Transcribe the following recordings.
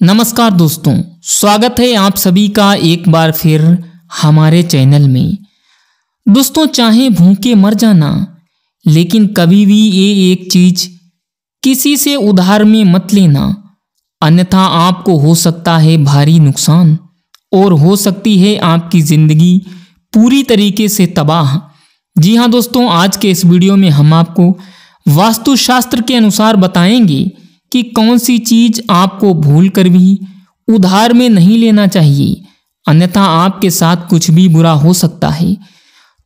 नमस्कार दोस्तों, स्वागत है आप सभी का एक बार फिर हमारे चैनल में। दोस्तों, चाहे भूखे मर जाना, लेकिन कभी भी ये एक चीज़ किसी से उधार में मत लेना। अन्यथा आपको हो सकता है भारी नुकसान और हो सकती है आपकी ज़िंदगी पूरी तरीके से तबाह। जी हाँ दोस्तों, आज के इस वीडियो में हम आपको वास्तुशास्त्र के अनुसार बताएँगे कि कौन सी चीज़ आपको भूल कर भी उधार में नहीं लेना चाहिए, अन्यथा आपके साथ कुछ भी बुरा हो सकता है।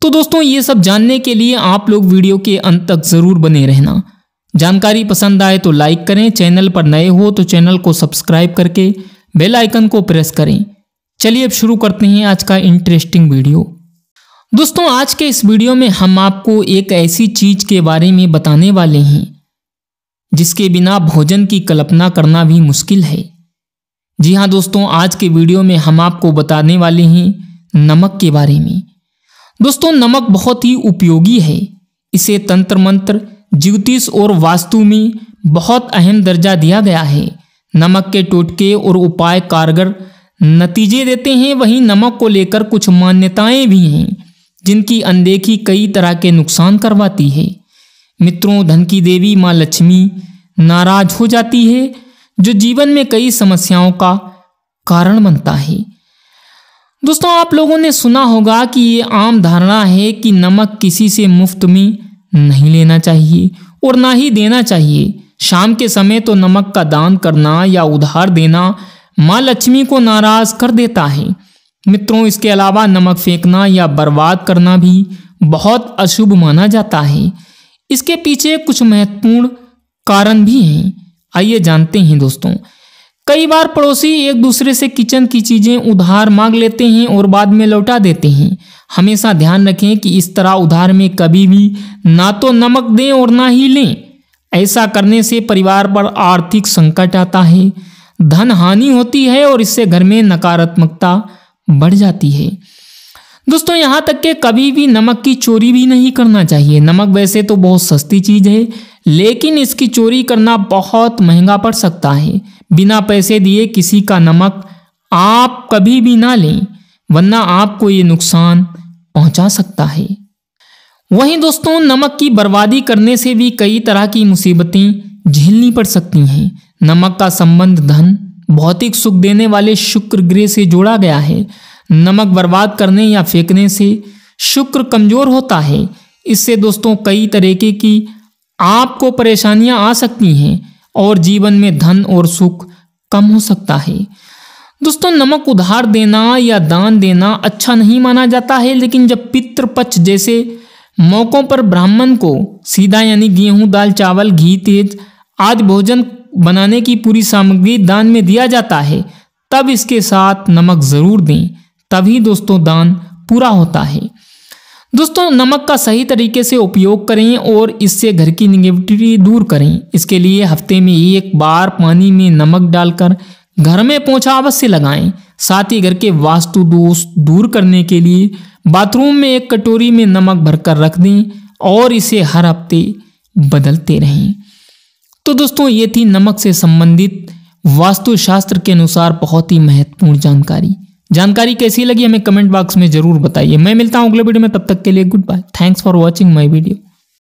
तो दोस्तों, ये सब जानने के लिए आप लोग वीडियो के अंत तक ज़रूर बने रहना। जानकारी पसंद आए तो लाइक करें, चैनल पर नए हो तो चैनल को सब्सक्राइब करके बेल आइकन को प्रेस करें। चलिए अब शुरू करते हैं आज का इंटरेस्टिंग वीडियो। दोस्तों, आज के इस वीडियो में हम आपको एक ऐसी चीज़ के बारे में बताने वाले हैं जिसके बिना भोजन की कल्पना करना भी मुश्किल है। जी हाँ दोस्तों, आज के वीडियो में हम आपको बताने वाले हैं नमक के बारे में। दोस्तों, नमक बहुत ही उपयोगी है। इसे तंत्र मंत्र ज्योतिष और वास्तु में बहुत अहम दर्जा दिया गया है। नमक के टोटके और उपाय कारगर नतीजे देते हैं। वहीं नमक को लेकर कुछ मान्यताएँ भी हैं, जिनकी अनदेखी कई तरह के नुकसान करवाती है। मित्रों, धन की देवी माँ लक्ष्मी नाराज़ हो जाती है, जो जीवन में कई समस्याओं का कारण बनता है। दोस्तों, आप लोगों ने सुना होगा कि ये आम धारणा है कि नमक किसी से मुफ़्त में नहीं लेना चाहिए और ना ही देना चाहिए। शाम के समय तो नमक का दान करना या उधार देना माँ लक्ष्मी को नाराज़ कर देता है। मित्रों, इसके अलावा नमक फेंकना या बर्बाद करना भी बहुत अशुभ माना जाता है। इसके पीछे कुछ महत्वपूर्ण कारण भी हैं। आइए जानते हैं दोस्तों। कई बार पड़ोसी एक दूसरे से किचन की चीज़ें उधार मांग लेते हैं और बाद में लौटा देते हैं। हमेशा ध्यान रखें कि इस तरह उधार में कभी भी ना तो नमक दें और ना ही लें। ऐसा करने से परिवार पर आर्थिक संकट आता है। धन हानि होती है और इससे घर में नकारात्मकता बढ़ जाती है। दोस्तों, यहाँ तक के कभी भी नमक की चोरी भी नहीं करना चाहिए। नमक वैसे तो बहुत सस्ती चीज़ है, लेकिन इसकी चोरी करना बहुत महँगा पड़ सकता है। बिना पैसे दिए किसी का नमक आप कभी भी ना लें, वरना आपको ये नुकसान पहुँचा सकता है। वहीं दोस्तों, नमक की बर्बादी करने से भी कई तरह की मुसीबतें झेलनी पड़ सकती हैं। नमक का संबंध धन, भौतिक सुख देने वाले शुक्र ग्रह से जोड़ा गया है। नमक बर्बाद करने या फेंकने से शुक्र कमज़ोर होता है। इससे दोस्तों, कई तरीके की आपको परेशानियाँ आ सकती हैं और जीवन में धन और सुख कम हो सकता है। दोस्तों, नमक उधार देना या दान देना अच्छा नहीं माना जाता है, लेकिन जब पितृपक्ष जैसे मौकों पर ब्राह्मण को सीधा यानी गेहूँ, दाल, चावल, घी, तेज आदि भोजन बनाने की पूरी सामग्री दान में दिया जाता है, तब इसके साथ नमक ज़रूर दें। तभी दोस्तों दान पूरा होता है। दोस्तों, नमक का सही तरीके से उपयोग करें और इससे घर की निगेटिविटी दूर करें। इसके लिए हफ़्ते में एक बार पानी में नमक डालकर घर में पोछा अवश्य लगाएँ। साथ ही घर के वास्तु दोष दूर करने के लिए बाथरूम में एक कटोरी में नमक भरकर रख दें और इसे हर हफ़्ते बदलते रहें। तो दोस्तों, ये थी नमक से संबंधित वास्तुशास्त्र के अनुसार बहुत ही महत्वपूर्ण जानकारी। जानकारी कैसी लगी हमें कमेंट बॉक्स में ज़रूर बताइए। मैं मिलता हूँ अगले वीडियो में, तब तक के लिए good bye thanks for watching my video